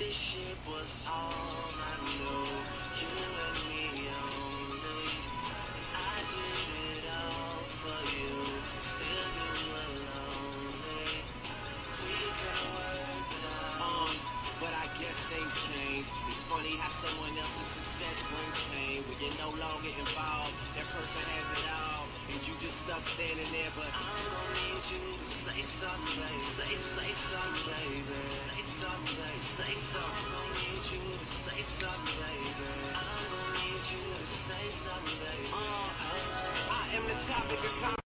this shit was all I knew. You and me only. I did it all for you. Still you were lonely. We could work it out. But I guess things change. It's funny how someone else's success brings pain. When you're no longer involved, that person has it all, and you just stuck standing there. But I'm gonna need you to say something. Say, say something, baby. Topic of conversation.